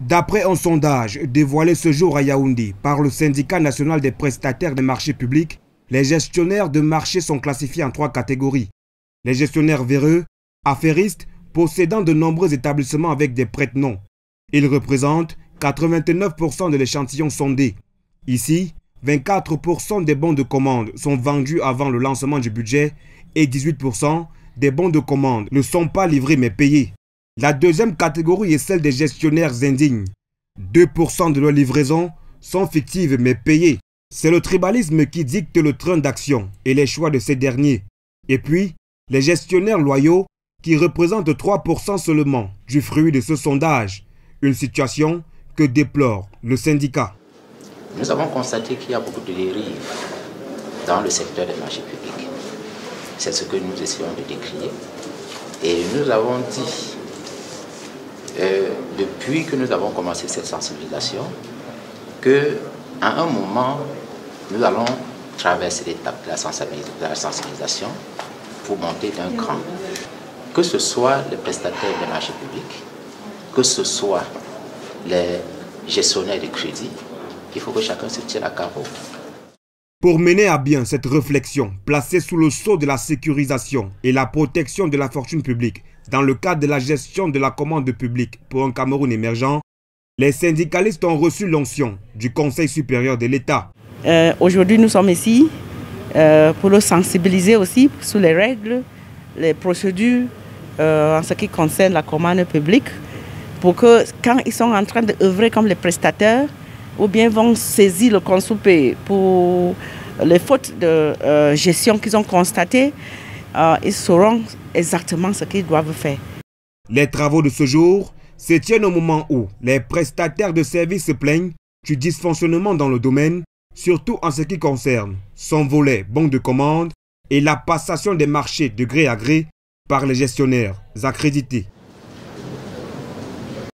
D'après un sondage dévoilé ce jour à Yaoundé par le syndicat national des prestataires des marchés publics, les gestionnaires de marchés sont classifiés en trois catégories. Les gestionnaires véreux, affairistes, possédant de nombreux établissements avec des prête-noms. Ils représentent 89% de l'échantillon sondé. Ici, 24% des bons de commande sont vendus avant le lancement du budget et 18% des bons de commande ne sont pas livrés mais payés. La deuxième catégorie est celle des gestionnaires indignes. 2% de leurs livraisons sont fictives mais payées. C'est le tribalisme qui dicte le train d'action et les choix de ces derniers. Et puis, les gestionnaires loyaux qui représentent 3% seulement du fruit de ce sondage. Une situation que déplore le syndicat. Nous avons constaté qu'il y a beaucoup de dérives dans le secteur des marchés publics. C'est ce que nous essayons de décrire. Et nous avons dit depuis que nous avons commencé cette sensibilisation, que à un moment, nous allons traverser l'étape de, la sensibilisation pour monter d'un cran. Que ce soit les prestataires des marchés publics, que ce soit les gestionnaires de crédit, il faut que chacun se tienne à carreau. Pour mener à bien cette réflexion, placée sous le sceau de la sécurisation et la protection de la fortune publique, dans le cadre de la gestion de la commande publique pour un Cameroun émergent, les syndicalistes ont reçu l'onction du Conseil supérieur de l'État. Euh, aujourd'hui, nous sommes ici euh, pour le sensibiliser aussi sur les règles, les procédures euh, en ce qui concerne la commande publique, pour que quand ils sont en train d'œuvrer comme les prestataires, ou bien vont saisir le consoupé pour les fautes de gestion qu'ils ont constatées, ils sauront exactement ce qu'ils doivent faire. Les travaux de ce jour se tiennent au moment où les prestataires de services se plaignent du dysfonctionnement dans le domaine, surtout en ce qui concerne son volet bon de commande et la passation des marchés de gré à gré par les gestionnaires accrédités.